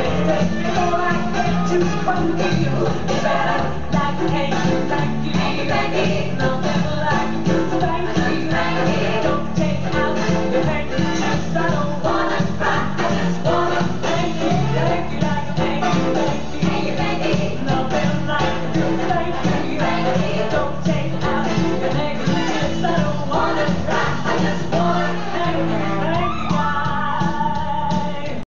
Baby, you know I you better.